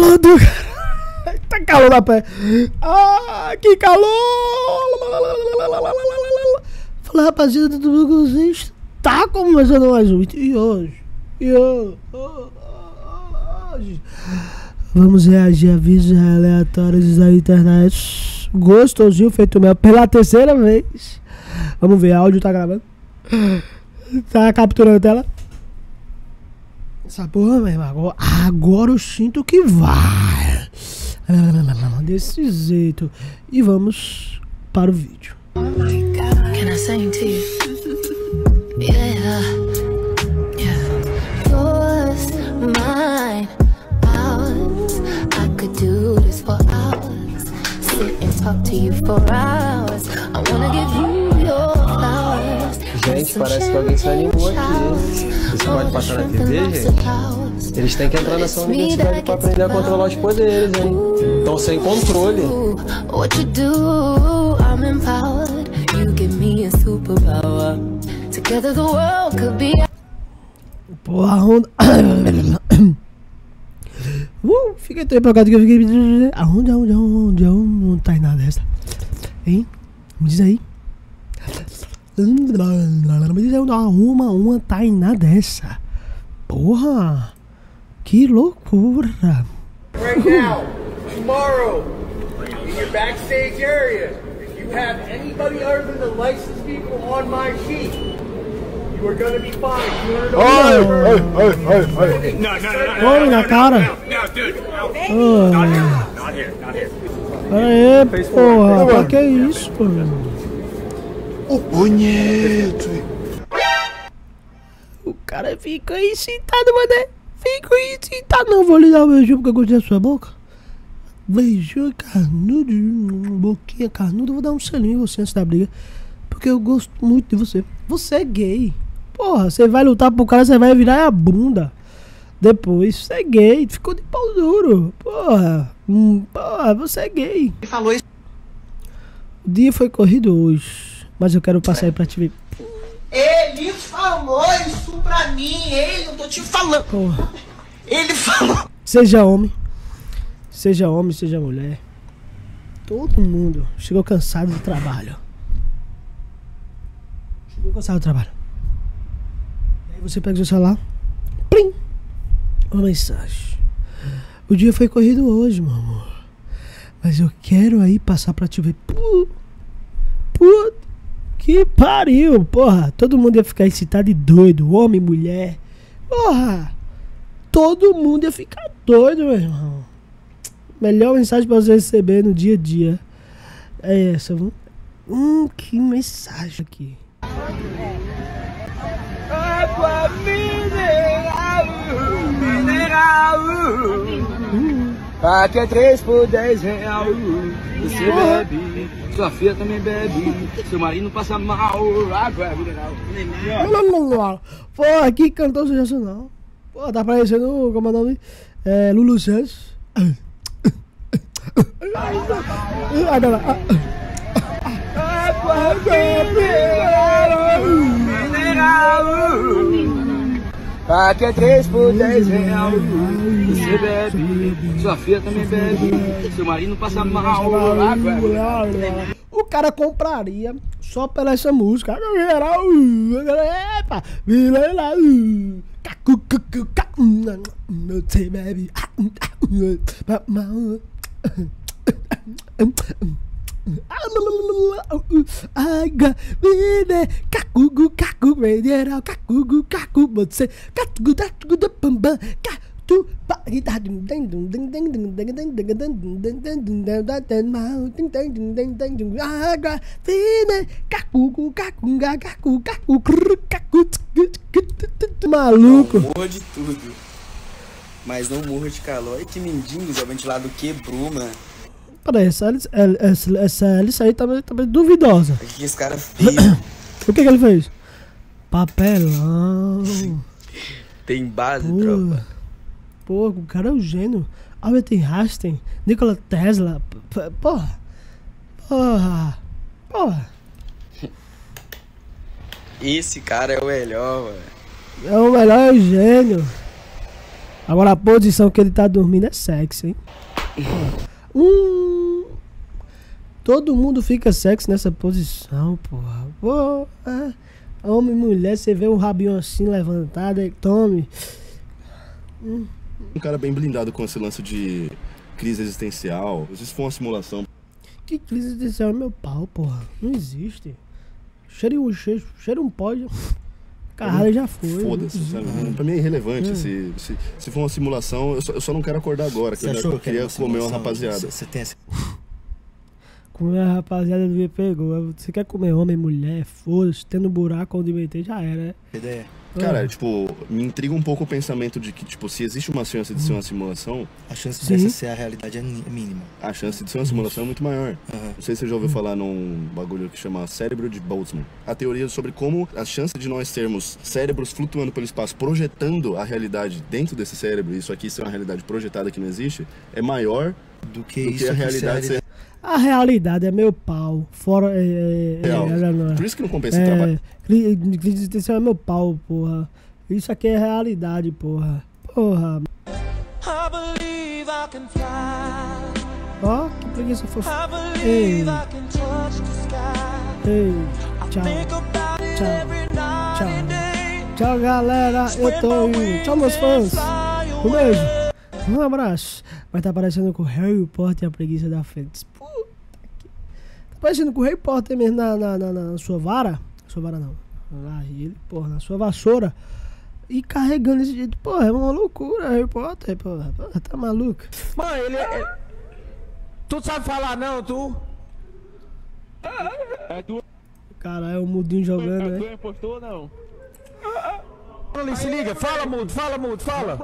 calor do. tá calor na pé. Ah, que calor! Fala, rapaziada, tudo bem vocês? Tá começando mais um. E hoje? E hoje? hoje vamos reagir a vídeos aleatórios da internet. Gostosinho, feito mel pela terceira vez. Vamos ver, áudio tá gravando. Tá capturando a tela. Essa porra mesmo, agora, agora eu sinto que vai. Desse jeito. E vamos para o vídeo. Can I sing to you? Yeah. Gente, parece que alguém se animou aqui. Isso pode passar na TV, gente? Eles têm que entrar nessa universidade pra aprender a controlar os poderes, hein? Estão sem controle. What you do, I'm empowered. You give me a superpower. Together the world could be. Porra, onda. uh, fiquei tão empolgado que eu fiquei. Aonde, aonde, aonde, aonde não tá em nada dessa? Hein? Me diz aí. Me diz aí onde arruma uma nada dessa. Porra! Que loucura! Right now, tomorrow, in your backstage area, if you have anybody other than the licensed people on my sheet, you are to be fined $200. No, no, no, no. Olha na cara! No, dude. No. Oh, Not here, not here. Aê, porra! Pra que isso, mano? O cara fica aí sentado, mané. Fica aí sentado. Não vou lhe dar um beijinho porque eu gostei da sua boca. Beijinho carnudo, boquinha carnuda. Eu vou dar um selinho em você antes da briga. Porque eu gosto muito de você. Você é gay. Porra, você vai lutar pro cara, você vai virar a bunda. Depois, você é gay. Ficou de pau duro. Porra. Hum, porra, você é gay. Ele falou isso. O dia foi corrido hoje. Mas eu quero passar aí pra te ver. Ele falou isso pra mim. Ele, eu tô te falando. Porra. Ele falou. Seja homem, seja homem, seja mulher. Todo mundo chegou cansado do trabalho. Chegou cansado do trabalho. E aí você pega o seu celular. Plim! Uma mensagem. O dia foi corrido hoje, meu amor. Mas eu quero aí passar pra te ver. Pu- Puta que pariu, porra. Todo mundo ia ficar excitado e doido. Homem, mulher. Porra. Todo mundo ia ficar doido, meu irmão. Melhor mensagem pra você receber no dia a dia é essa. Hum, que mensagem aqui. Água mineral, mineral. Aqui é 3 por 10 real. Você bebe, sua filha também bebe. Seu marido passa mal. Água mineral. Porra, que cantor sensacional. Pô, tá parecendo, como é o nome? É, Lulu Santos. Agora, Água mineral, mineral. Aqui é 3 por 10 real. Você bebe, sua filha também bebe. Seu marido passa mal. O cara compraria só pela essa música. Geral, Aiga, vine, cacugu, cacu, mineral, cacugu, cacu, você, cacugu, cacugu, da pamba, cacu, Água, vine, cacugu, cacunga, cacu, cacu, cacu, maluco. Morra de tudo, mas não morra de calor. E que mendigos, o ventilado quebrou, mano. Peraí, essa, essa, essa hélice aí tá, tá meio duvidosa. O que que esse cara fez? O que que ele fez? Papelão. Tem base, Pô. tropa. Pô, o cara é um gênio. Albert Einstein, Nikola Tesla. Porra. Porra. Porra. Esse cara é o melhor, mano. É o melhor é o gênio. Agora a posição que ele tá dormindo é sexy, hein? Hum, todo mundo fica sexy nessa posição, porra. Pô, é. Homem e mulher, você vê um rabinho assim levantado, aí tome. Um cara bem blindado com esse lance de crise existencial. Isso foi uma simulação. Que crise existencial é meu pau, porra. Não existe. Cheira um, cheira um pó. Já- Caralho, já foi. Foda-se, sabe? Pra mim é irrelevante. Se, se, se for uma simulação, eu só, eu só não quero acordar agora. Que eu, já- eu queria comer uma rapaziada. Você tem essa... Comer a rapaziada do pegou. Você quer comer homem, mulher, foda-se, tendo buraco onde meter, já era, né? ideia? Cara, tipo, me intriga um pouco o pensamento de que, tipo, se existe uma chance de ser uma simulação, A chance Sim. dessa ser a realidade é ni- mínima. a chance de ser uma simulação é muito maior. Aham. Não sei se você já ouviu falar num bagulho que chama cérebro de Boltzmann. A teoria sobre como a chance de nós termos cérebros flutuando pelo espaço, projetando a realidade dentro desse cérebro, isso aqui ser uma realidade projetada que não existe, é maior Do que do isso que a realidade ser ser A realidade é meu pau. Fora. É, é, real. é, não é. Por isso que não compensa. É, cri- crise existencial é meu pau, porra. Isso aqui é realidade, porra. Porra. Ó, que preguiça fofa. Ei. Ei. Tchau. Tchau. Tchau. Tchau, galera. Eu tô indo. Tchau, meus fãs. Um beijo. Um abraço. Vai tá parecendo com o Harry Potter e a preguiça da Fênix. Parecendo com o Harry Potter mesmo na, na, na, na sua vara. Sua vara não. Lá ele, porra, na sua vassoura. E carregando desse jeito. Porra, é uma loucura, Harry Potter, porra. porra tá maluco? Mano, ele é. Tu sabe falar não, tu? Caralho, é o mudinho jogando, né? impostor ou não? Ali, se liga, fala, mudo, fala, mudo, fala.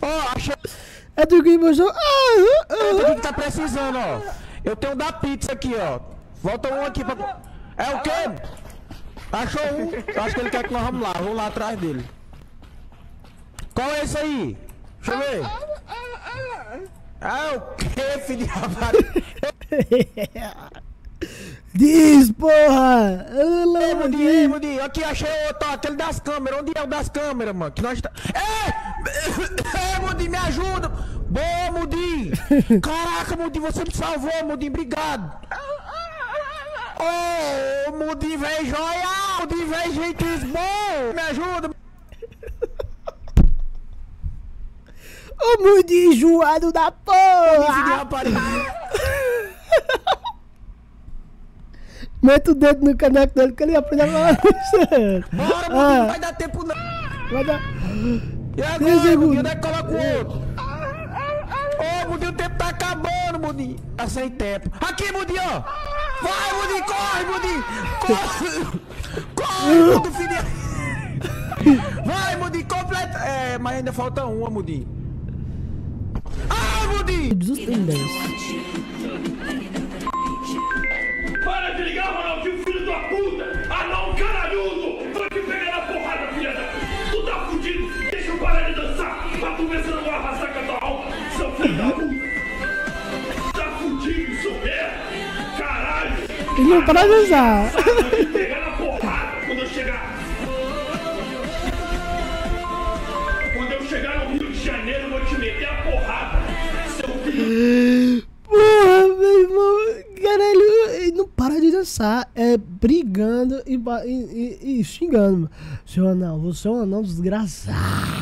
Ó, achei É do que mostrou. Ah, ah, ah. o que tá precisando, ó. Eu tenho da pizza aqui, ó. Volta um aqui pra. É o quê? Achou um? Acho que ele quer que nós vamos lá, vamos lá atrás dele. Qual é esse aí? Deixa eu ver. Ah, o quê, filho de rapaz? Diz, porra! Disso. Mudinho, aqui achei outro, ó, aquele das câmeras. Onde é o das câmeras, mano? Que nós tá... É! É, Mudinho, me ajuda! Boa, Mudinho! Caraca, Mudinho, você me salvou, Mudinho, obrigado! Ô, oh, Mudinho, velho, joia! Mudinho, velho, gente bom! Me ajuda! O mudinho enjoado da porra! Mete o dedo no caneco dele que ele aprende a falar. Bora, Mudinho, Ah. não vai dar tempo não! Vai dar. E agora. Mudinho, onde é que coloca o outro? Ô, Mudinho, o tempo tá acabando, Mudinho. Tá sem tempo. Aqui, Mudinho, ó. Vai, Mudinho, corre, Mudinho. Corre. Corre, Mudinho, filho. Vai, Mudinho, completa. É, mas ainda falta uma, Mudinho. Ah, Mudinho. Tendências. Para de ligar, Ronaldinho, filho da puta! Anão caralhudo! Vai te pegar na porrada, filha da... Tu tá fudido! Dançar! Pra tu ver se eu não vou arrastar com a tua alma, seu filho da puta! Tá fudido, seu merda! Caralho! Não para de usar. Pegar na porrada quando eu chegar! Quando eu chegar no Rio de Janeiro, eu vou te meter a porrada! Seu filho... Porra, meu irmão. Caralho, ele não para de dançar. É brigando e, e, e- e xingando. Seu anão, você é um anão desgraçado.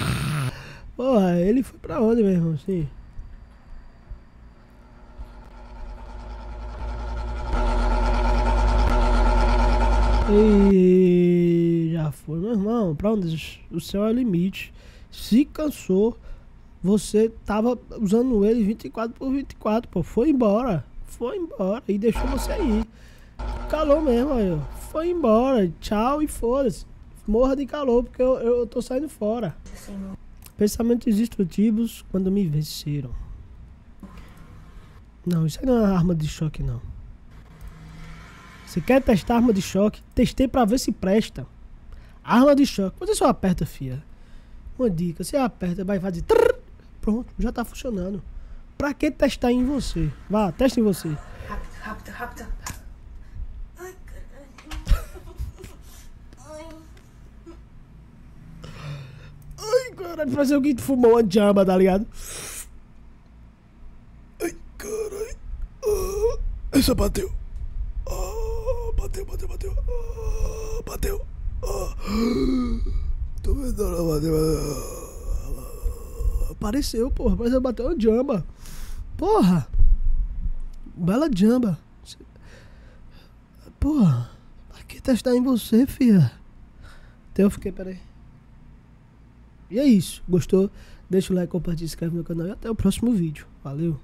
Porra, ele foi pra onde, meu irmão? Assim? E já foi, meu irmão. Pra onde? O céu é o limite. Se cansou, você tava usando ele 24 por 24, pô. Foi embora. Foi embora. E deixou você aí. Calor mesmo, aí, ó. Foi embora. Tchau e foda-se. Morra de calor, porque eu, eu tô saindo fora. Pensamentos destrutivos quando me venceram. Não, isso não é arma de choque, não. Você quer testar arma de choque? Testei pra ver se presta. Arma de choque. Você só aperta, fia. Uma dica, você aperta, vai fazer. trrr, Pronto, já tá funcionando. Pra que testar em você? Vá, testa em você. Rápido, rápido, rápido. Ai, caralho. Ai. Caralho, parece alguém que fumou uma jamba, tá ligado? Ai, caralho. Ah, essa bateu. Ah, bateu, bateu, bateu. Ah, bateu. Ah. Tô vendo ela bateu. Ah, Apareceu, porra. Parece que bateu uma jamba. Porra. Bela jamba. Porra. Aqui testar em você, filha. Até eu fiquei, peraí. E é isso. Gostou? Deixa o like, compartilha, se inscreve no canal e até o próximo vídeo. Valeu!